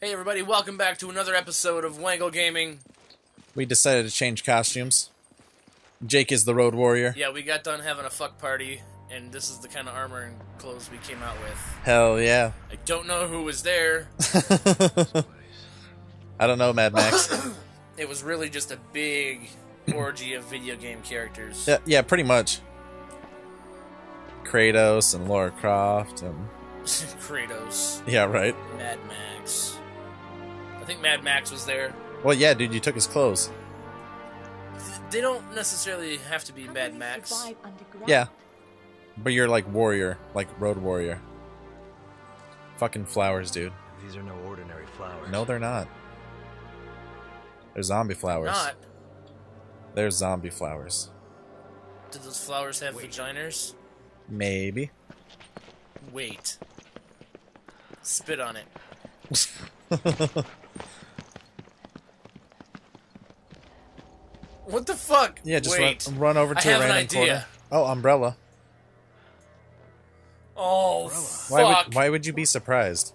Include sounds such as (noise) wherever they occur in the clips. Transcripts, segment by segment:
Hey everybody, welcome back to another episode of Wangle Gaming. We decided to change costumes. Jake is the road warrior. Yeah, we got done having a fuck party, and this is the kind of armor and clothes we came out with. Hell yeah. I don't know who was there. (laughs) I don't know, Mad Max. (coughs) It was really just a big orgy of video game characters. yeah, yeah, pretty much. Kratos and Laura Croft and (laughs) Kratos, yeah, right. Mad Max. I think Mad Max was there. Well, yeah, dude, you took his clothes. Th- They don't necessarily have to be How Mad Max. Yeah, but you're like warrior, like road warrior. Fucking flowers, dude. These are no ordinary flowers. No, they're not. They're zombie flowers. Not. They're zombie flowers. Do those flowers have vaginas? Maybe. Wait. Spit on it. (laughs) What the fuck? Yeah, just Wait. run, run over I to a have an random idea. corner. Oh, umbrella. Oh, Why fuck. would why would you be surprised?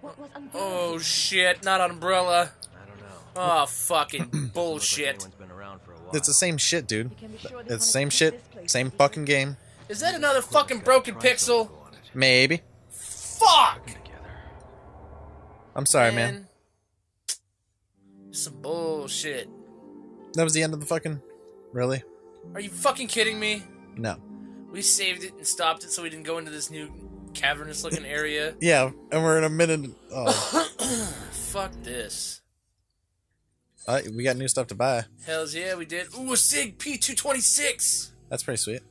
What was under Oh, shit. Not umbrella. I don't know. Oh, fucking (coughs) bullshit. anyone's been around for a while. It's the same shit, dude. You can be sure It's the same shit, same fucking game. Is that another fucking broken pixel? Maybe. Fuck! I'm sorry, man. Some bullshit. That was the end of the fucking. Really? Are you fucking kidding me? No. We saved it and stopped it so we didn't go into this new cavernous looking (laughs) area. Yeah, and we're in a minute. Oh, (coughs) Fuck this. uh, we got new stuff to buy. Hells yeah, we did. Ooh, a SIG P226! That's pretty sweet.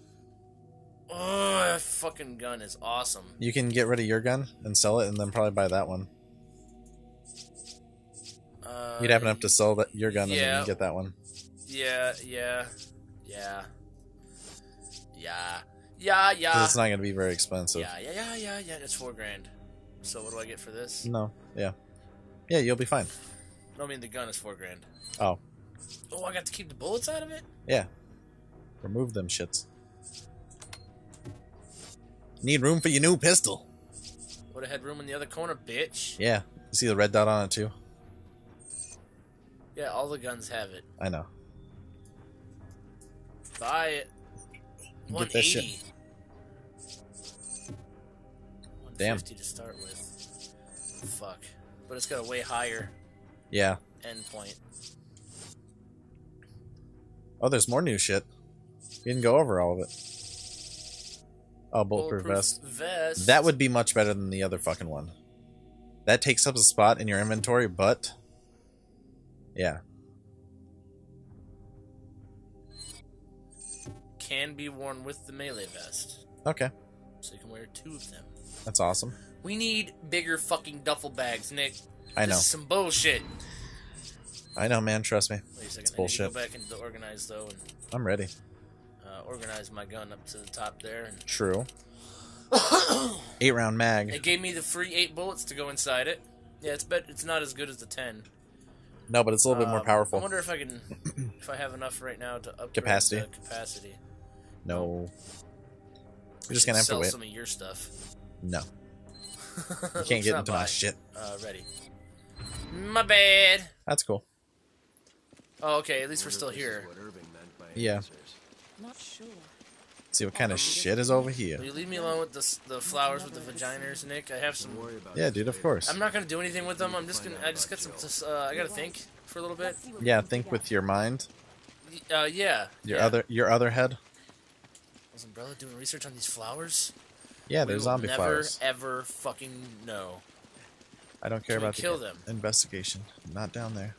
Oh, that fucking gun is awesome. You can get rid of your gun and sell it, and then probably buy that one. Uh, You'd have enough to sell that your gun and yeah. then get that one. Yeah, yeah, yeah. Yeah. Yeah, yeah. it's not going to be very expensive. Yeah, yeah, yeah, yeah, yeah. It's four grand. So what do I get for this? No. Yeah. Yeah, you'll be fine. No, I mean the gun is four grand. Oh. Oh, I got to keep the bullets out of it? Yeah. Remove them shits. Need room for your new pistol. Would have had room in the other corner, bitch. Yeah. You see the red dot on it too? Yeah, all the guns have it. I know. Buy it. Get that shit. 180. Damn. 150 to start with. Fuck. But it's got a way higher Yeah. endpoint. Oh, there's more new shit. We didn't go over all of it. Oh, bulletproof, vest. vest. That would be much better than the other fucking one. That takes up a spot in your inventory, but yeah, can be worn with the melee vest. okay, So you can wear two of them. that's awesome. We need bigger fucking duffel bags, Nick. I This know, some bullshit. I know, man. Trust me, Wait a second. It's I need to go back into the organize though and I'm ready. uh, organize my gun up to the top there. And True. (coughs) Eight round mag. it gave me the free eight bullets to go inside it. Yeah, it's bet it's not as good as the ten. No, but it's a little bit more Um, powerful. I wonder if I can, (coughs) if I have enough right now to upgrade Capacity? the capacity. No, I you're just gonna have to sell wait. some of your stuff. No, (laughs) you can't get into my shit. Uh, ready. My bad. That's cool. Oh, okay. At least we're still here. What Irving meant by Yeah. answers. Not sure. See what kind of shit is over Will here. you leave me alone with the the flowers with the vaginas, Nick? I have some. Worry about Yeah, dude. Of course. I'm not gonna do anything with them. I'm just gonna. I just got some. Uh, I gotta think for a little bit. Let's see what Yeah, think with your mind. Uh, yeah. Your yeah. other your other head. Was Umbrella doing research on these flowers? Yeah, they're will zombie never, flowers. ever fucking know. I don't care Can we about the kill them? investigation. Not down there.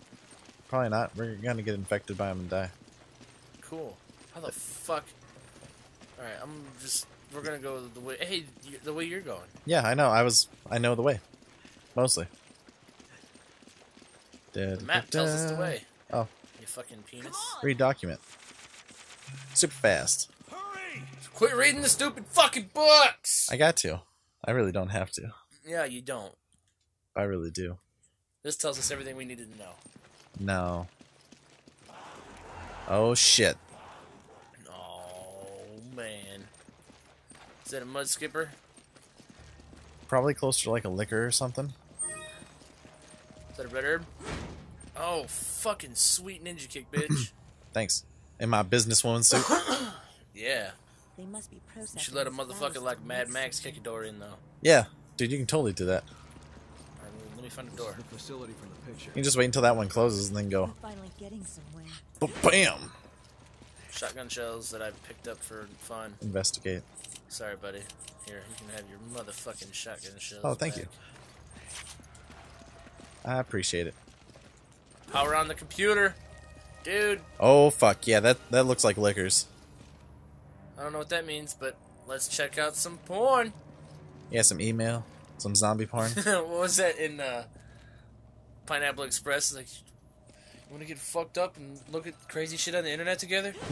Probably not. We're gonna get infected by them and die. Cool. How the fuck? All right, I'm just. We're gonna go the way. Hey, the way you're going. Yeah, I know. I was. I know the way. Mostly. The map tells us the way. Oh, You fucking penis. read document. Super fast. Quit reading the stupid fucking books. I got to. I really don't have to. Yeah, you don't. I really do. This tells us everything we needed to know. No. Oh shit. Oh man. Is that a mud skipper? Probably closer to like a licker or something. Is that a red herb? Oh, fucking sweet ninja kick, bitch. (clears throat) Thanks. In my businesswoman suit. (coughs) yeah. They must be You should let a these motherfucker like Mad Max kick a door in, though. yeah, dude, you can totally do that. Alright, let me find a door. The facility from the picture. You can just wait until that one closes and then go. I'm finally getting somewhere. Bam! Shotgun shells that I picked up for fun. Investigate. Sorry, buddy. Here, you can have your motherfucking shotgun shells. Oh, thank back. you. I appreciate it. Power on the computer. Dude, Oh fuck yeah, that that looks like lickers. I don't know what that means, but let's check out some porn. Yeah, some email, some zombie porn. (laughs) what was that in uh, Pineapple Express? Like, you want to get fucked up and look at crazy shit on the internet together? (laughs)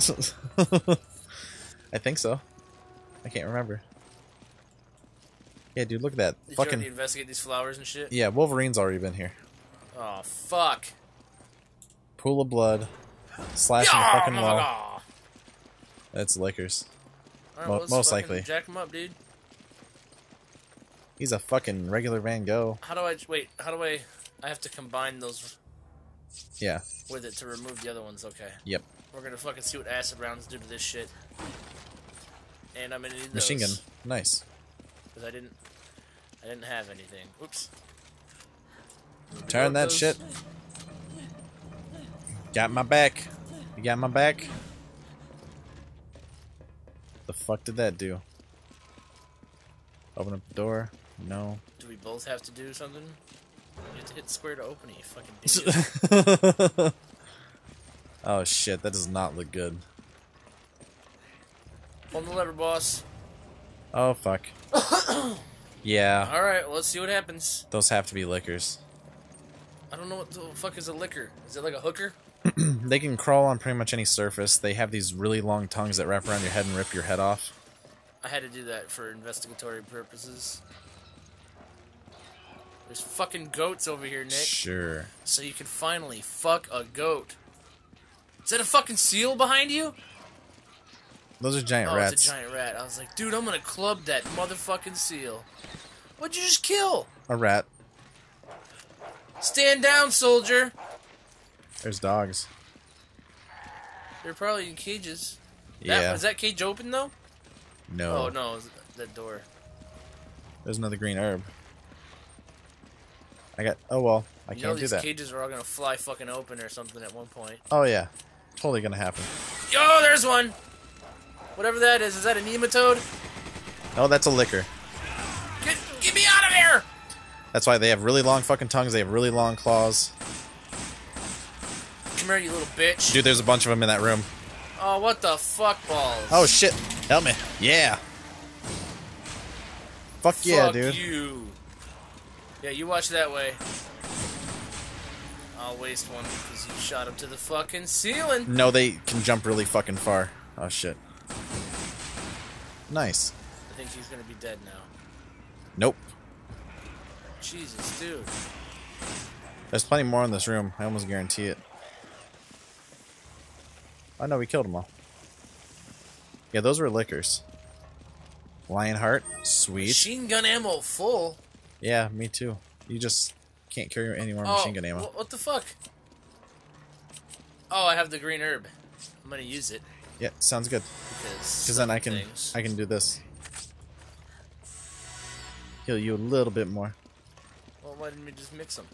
I think so. I can't remember. Yeah, dude, look at that. Did Fucking investigate these flowers and shit? yeah, Wolverine's already been here. Oh fuck! Pool of blood, slashing the Yeah, fucking wall. That's lickers. Alright, Mo- most likely. Jack him up, dude. He's a fucking regular Van Gogh. How do I wait? How do I? I have to combine those Yeah. with it to remove the other ones. Okay. Yep. We're gonna fucking see what acid rounds do to this shit. And I'm gonna need those. Machine gun. Nice. Because I didn't, I didn't have anything. Oops. Turn that those. shit. Got my back. You got my back. What the fuck did that do? Open up the door. No. Do we both have to do something? You have to hit square to open it. You fucking (laughs) dingus. oh shit, that does not look good. Pull the lever, boss. Oh fuck. (coughs) yeah, All right, well, let's see what happens. those have to be lickers. I don't know what the fuck is a licker. Is it like a hooker? (clears throat) They can crawl on pretty much any surface. They have these really long tongues that wrap around your head and rip your head off. I had to do that for investigatory purposes. There's fucking goats over here, Nick. Sure. So you can finally fuck a goat. Is that a fucking seal behind you? Those are giant oh, rats. it's a giant rat. I was like, dude, I'm gonna club that motherfucking seal. What'd you just kill? a rat. Stand down, soldier. There's dogs. They're probably in cages. Yeah. Was that cage open though? No. Oh no, that door. There's another green herb. I got. Oh well, I you can't do that. these cages are all gonna fly fucking open or something at one point. Oh yeah, totally gonna happen. Yo, there's one. Whatever that is, is that a nematode? Oh, that's a licker. Get, get me out of here! That's why they have really long fucking tongues. They have really long claws. You little bitch. Dude, there's a bunch of them in that room. Oh, what the fuck balls? Oh shit! Help me! Yeah. Fuck yeah, Fuck dude. you. Yeah, you watch that way. I'll waste one because you shot him to the fucking ceiling. No, they can jump really fucking far. Oh shit. Nice. I think he's gonna be dead now. Nope. Jesus, dude. There's plenty more in this room. I almost guarantee it. Oh no, we killed them all. Yeah, those were lickers. Lionheart, sweet. Machine gun ammo full. Yeah, me too. You just can't carry any more Oh, machine gun ammo. wh- what the fuck? Oh, I have the green herb. I'm gonna use it Yeah, sounds good. because Because then I can things- I can do this. Heal you a little bit more. Well, why didn't we just mix them?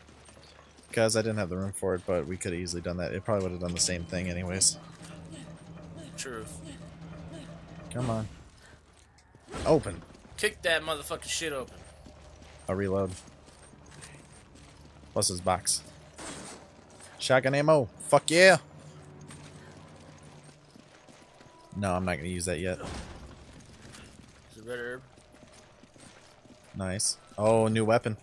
Because I didn't have the room for it, but we could have easily done that. It probably would have done the same thing anyways. True. Come on. Open. Kick that motherfucking shit open. I'll reload. What's his box? Shotgun ammo. Fuck yeah. No, I'm not going to use that yet. Is it red herb? Nice. Oh, new weapon.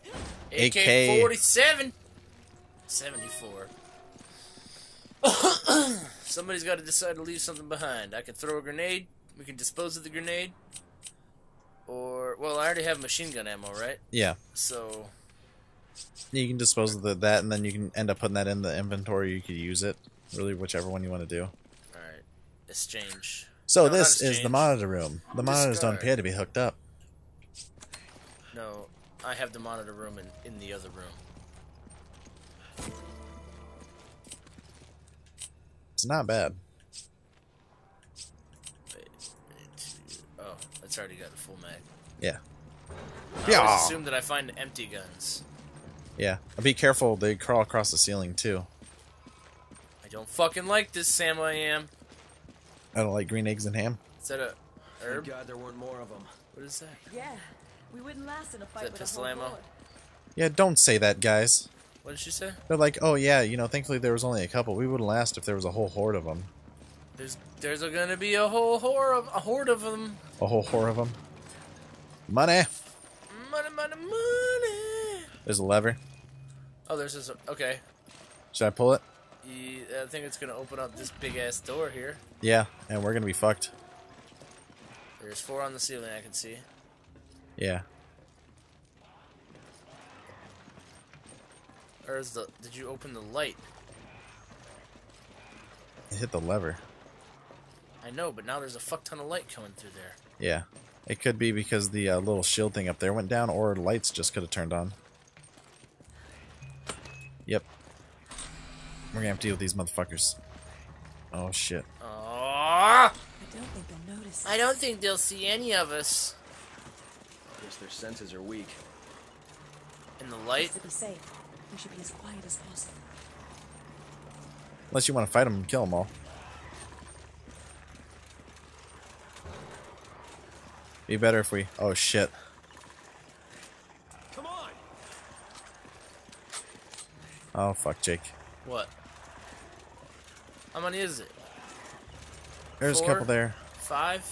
AK. AK-47. 74. (clears throat) Somebody's got to decide to leave something behind. I can throw a grenade. We can dispose of the grenade. Or, well, I already have machine gun ammo, right? Yeah. So, You can dispose of the, that, and then you can end up putting that in the inventory. You could use it. Really, whichever one you want to do. alright. Exchange. So No, this is the monitor room. The monitors don't appear to be hooked up. No, I have the monitor room in, in the other room. It's not bad. Wait, wait, two- Oh, already got a full mag. Yeah. I Yeah. assume that I find empty guns. Yeah. Be careful, they crawl across the ceiling too. I don't fucking like this Sam I am. I don't like green eggs and ham. Is that a Thank herb? God there weren't more of them. What is that? Yeah, we wouldn't last in a fight that with pistol a whole ammo? Yeah, don't say that, guys. What did she say? They're like, oh yeah, you know, thankfully there was only a couple. We wouldn't last if there was a whole horde of them. There's there's gonna be a whole horde of a horde of them. A whole horde of them. Money. Money, money, money. There's a lever. Oh, there's this. Okay, Should I pull it? Yeah, I think it's gonna open up this big ass door here. Yeah, and we're gonna be fucked. There's four on the ceiling I can see. Yeah. Or is the? Did you open the light? Hit the lever. I know, but now there's a fuck ton of light coming through there. Yeah. It could be because the uh, little shield thing up there went down, or lights just could have turned on. Yep. We're gonna have to deal with these motherfuckers. Oh shit. Oh, I don't think they'll notice. I don't think they'll see any of us Guess their senses are weak. in the light. To be safe, we should be as quiet as possible. Unless you want to fight them and kill them all. Be better if we. Oh shit. Come on! Oh fuck, Jake. What? How many is it? There's Four. a couple there. Five,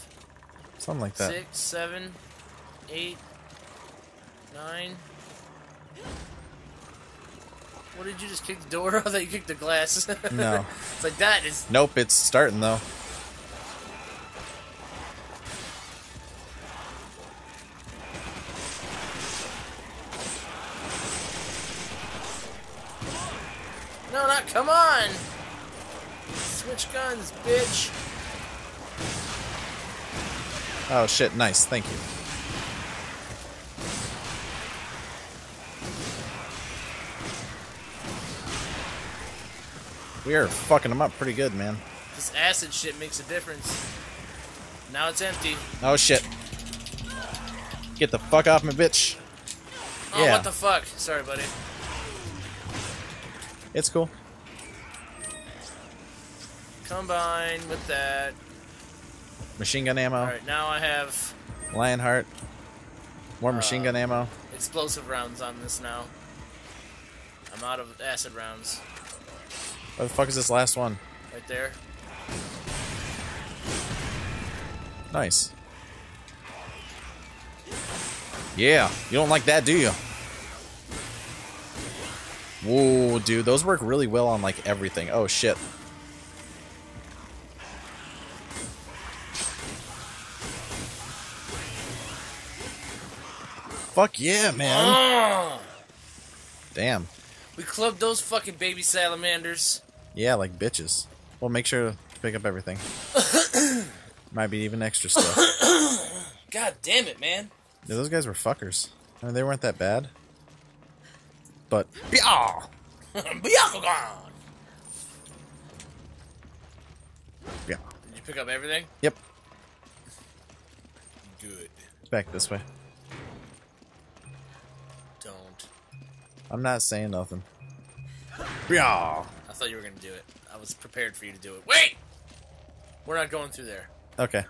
Something like that. six, seven, eight, nine. What did you just kick the door? (laughs) I thought you kicked the glass. (laughs) No. it's like that is. Nope, it's starting though. No, not. Come on! Switch guns, bitch. Oh shit, nice, thank you. We are fucking them up pretty good, man. This acid shit makes a difference. Now it's empty. Oh shit. Get the fuck off me, bitch. Oh, Yeah. what the fuck? Sorry, buddy. It's cool. Combine with that. Machine gun ammo, Alright, now I have Lionheart, more machine Uh, gun ammo. explosive rounds on this now. I'm out of acid rounds. Where the fuck is this last one? Right there. Nice. Yeah, you don't like that, do you? Whoa, dude, those work really well on like everything. Oh shit. Fuck yeah, man. Oh! Damn. We clubbed those fucking baby salamanders. Yeah, like bitches. Well, make sure to pick up everything. (coughs) Might be even extra stuff. (coughs) God damn it, man. Yeah, those guys were fuckers. I mean, they weren't that bad. But, Byakugan! (laughs) yeah. Did you pick up everything? Yep. Good. Back this way. Don't. I'm not saying nothing. Yeah. I thought you were gonna do it. I was prepared for you to do it. Wait! We're not going through there. Okay.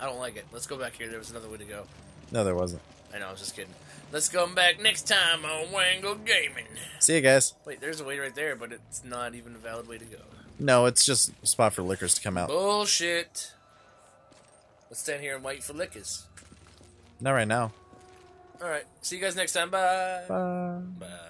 I don't like it. Let's go back here. There was another way to go. No, there wasn't. I know, I was just kidding. Let's come back next time on Wangle Gaming. See you guys. Wait, there's a way right there, but it's not even a valid way to go. No, it's just a spot for lickers to come out. Bullshit. Let's stand here and wait for lickers. Not right now. Alright, see you guys next time. Bye. Bye. Bye.